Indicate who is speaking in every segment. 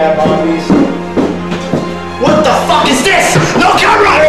Speaker 1: What the fuck is this? No cameras!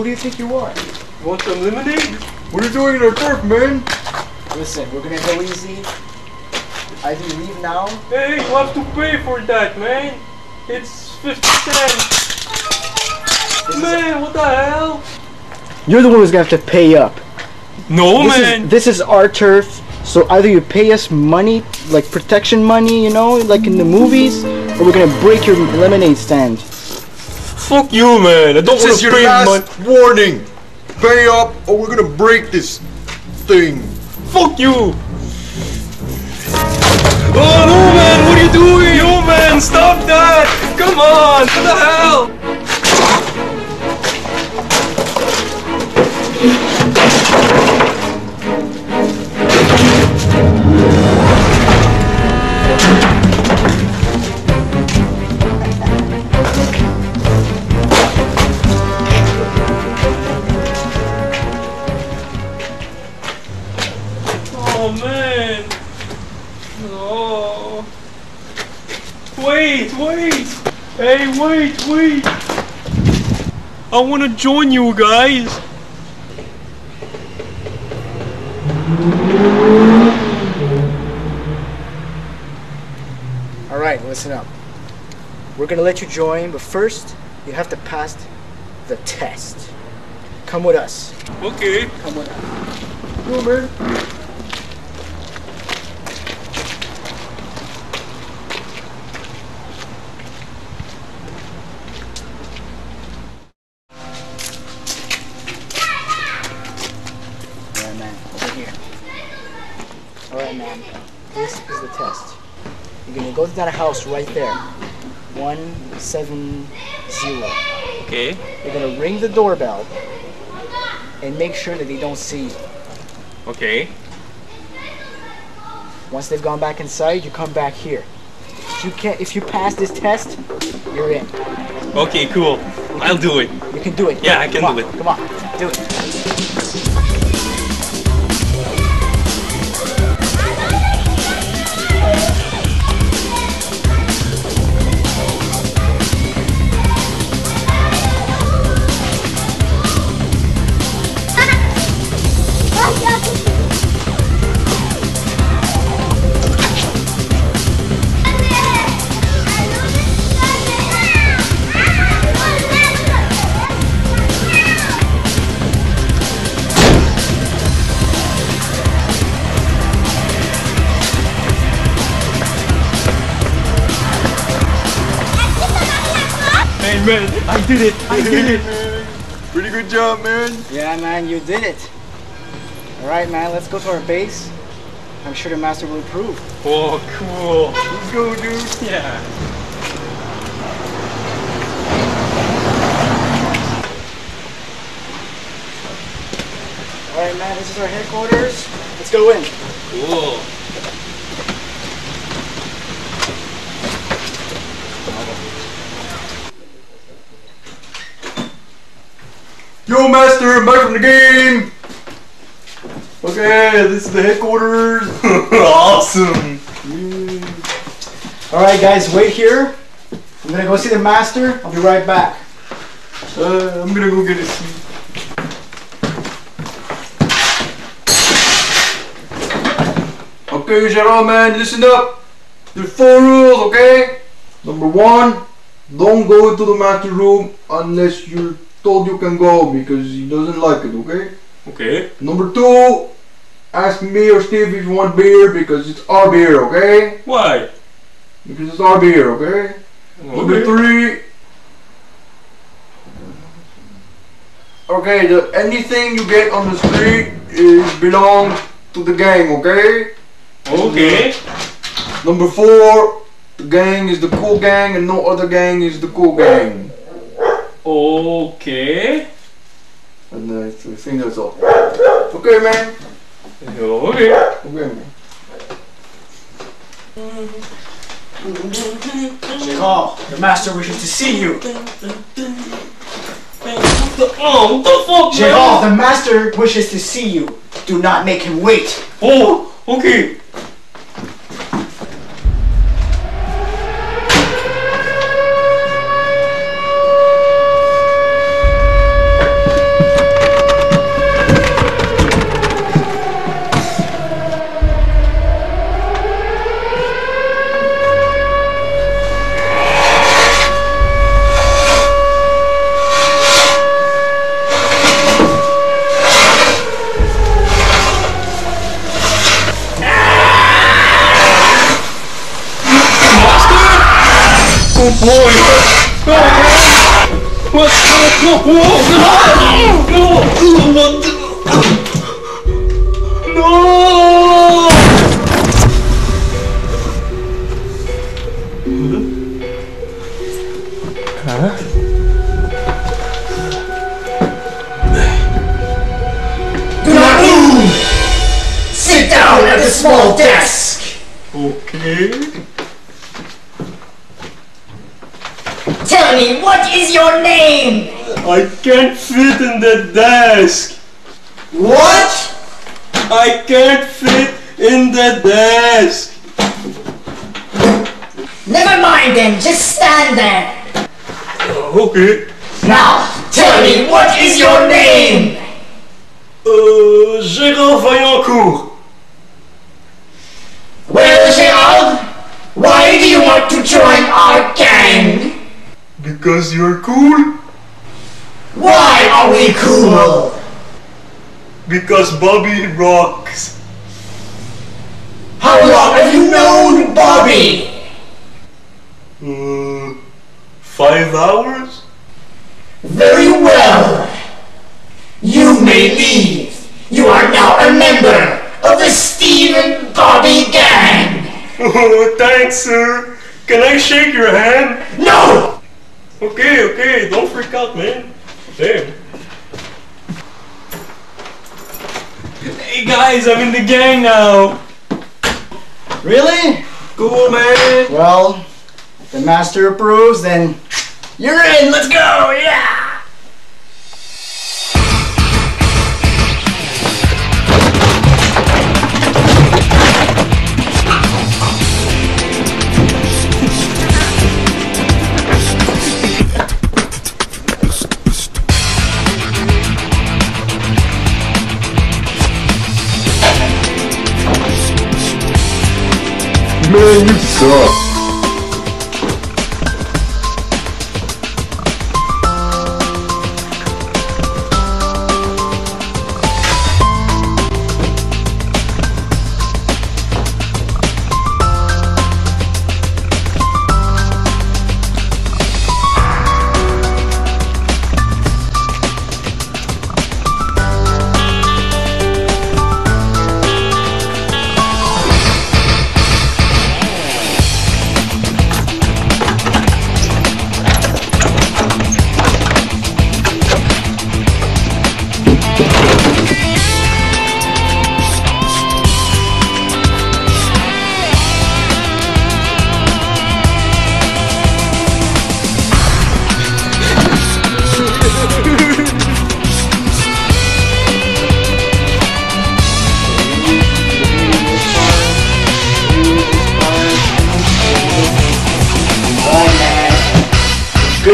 Speaker 1: Who do you think you are?
Speaker 2: You want some lemonade? What are you doing in our turf, man?
Speaker 1: Listen, we're gonna go easy. Either you leave now.
Speaker 2: Hey, you have to pay for that, man. It's 50 cents. Man, what the hell?
Speaker 1: You're the one who's gonna have to pay up.
Speaker 2: No,
Speaker 1: this Is, this is our turf, so either you pay us money, like protection money, you know, like in the movies, or we're gonna break your lemonade stand.
Speaker 2: Fuck you, man. I don't
Speaker 3: This
Speaker 2: want
Speaker 3: is
Speaker 2: to
Speaker 3: your
Speaker 2: pay
Speaker 3: last
Speaker 2: money.
Speaker 3: warning. Pay up, or we're gonna break this thing.
Speaker 2: Fuck you. Oh no, man. What are you doing? Yo, man, stop that. Come on. What the hell? I want to join you guys.
Speaker 1: All right, listen up. We're gonna let you join, but first you have to pass the test. Come with us.
Speaker 2: Okay.
Speaker 1: Come with us. Come on, man. Yeah, man. Over here. All right, man. This is the test. You're gonna go to that house right there. One seven zero.
Speaker 2: Okay.
Speaker 1: You're gonna ring the doorbell and make sure that they don't see you.
Speaker 2: Okay.
Speaker 1: Once they've gone back inside, you come back here. If you can't, if you pass this test, you're in.
Speaker 2: Okay, cool. I'll do it.
Speaker 1: You can do it.
Speaker 2: Yeah, I can
Speaker 1: Come
Speaker 2: do
Speaker 1: on,
Speaker 2: it.
Speaker 1: Come on, do it.
Speaker 2: Man, I did it. I did it. Man.
Speaker 3: Pretty good job, man.
Speaker 1: Yeah, man, you did it. Alright, man, let's go to our base. I'm sure the master will approve.
Speaker 2: Oh, cool. Let's go, dude. Yeah.
Speaker 1: Alright, man, this is our headquarters. Let's go in.
Speaker 2: Cool.
Speaker 3: Yo, master, I'm back from the game. Okay, this is the headquarters.
Speaker 2: awesome.
Speaker 1: Alright, guys, wait here. I'm gonna go see the master. I'll be right back.
Speaker 3: Uh, I'm gonna go get a seat. Okay, Gerard, man, listen up. There's four rules, okay? Number one, don't go into the master room unless you're told you can go because he doesn't like it, okay?
Speaker 2: Okay.
Speaker 3: Number two, ask me or Steve if you want beer because it's our beer, okay?
Speaker 2: Why?
Speaker 3: Because it's our beer, okay? Number three. Okay, the, anything you get on the street is belongs to the gang, okay?
Speaker 2: Okay.
Speaker 3: Number four, the gang is the cool gang and no other gang is the cool gang.
Speaker 2: Okay.
Speaker 3: And uh, I think that's all. Okay, man.
Speaker 2: Okay.
Speaker 3: Okay, man.
Speaker 1: Jacob, the master wishes to see you.
Speaker 2: Oh, what the fuck,
Speaker 1: Jacob, the master wishes to see you. Do not make him wait.
Speaker 2: Oh, okay. No! Whoa! No! No! I can't fit in the desk.
Speaker 4: What?
Speaker 2: I can't fit in the desk.
Speaker 4: Never mind then, just stand there.
Speaker 2: Okay.
Speaker 4: Now, tell me, what is your name?
Speaker 2: Uh, Gérard Vaillancourt.
Speaker 4: Well, Gerald, why do you want to join our gang?
Speaker 2: Because you're cool.
Speaker 4: Why are we cool?
Speaker 2: Because Bobby rocks.
Speaker 4: How long have you known Bobby?
Speaker 2: Uh, five hours?
Speaker 4: Very well. You may leave. You are now a member of the Steve and Bobby gang.
Speaker 2: Oh, thanks, sir. Can I shake your hand?
Speaker 4: No!
Speaker 2: Okay, okay. Don't freak out, man. Hey guys, I'm in the gang now.
Speaker 1: Really?
Speaker 3: Cool, man.
Speaker 1: Well, if the master approves, then you're in. Let's go. Yeah.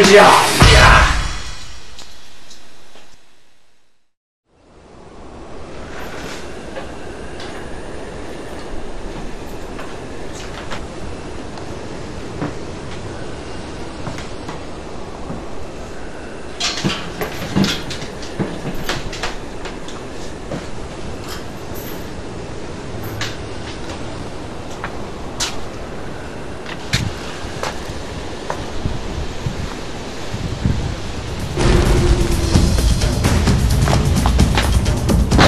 Speaker 4: Good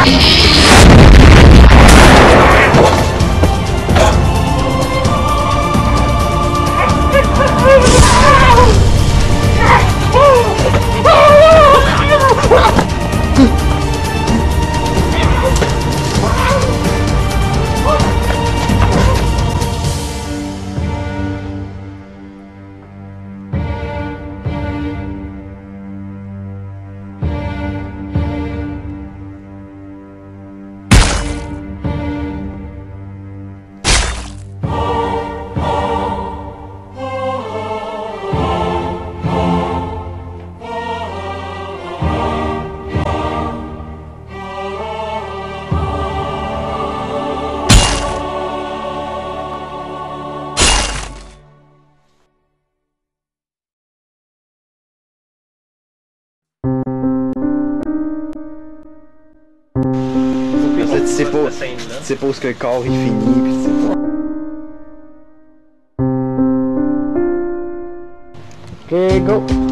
Speaker 3: Ça, tu sais pas où ce que le corps il finit, pis tu sais pas.
Speaker 2: Ok, go.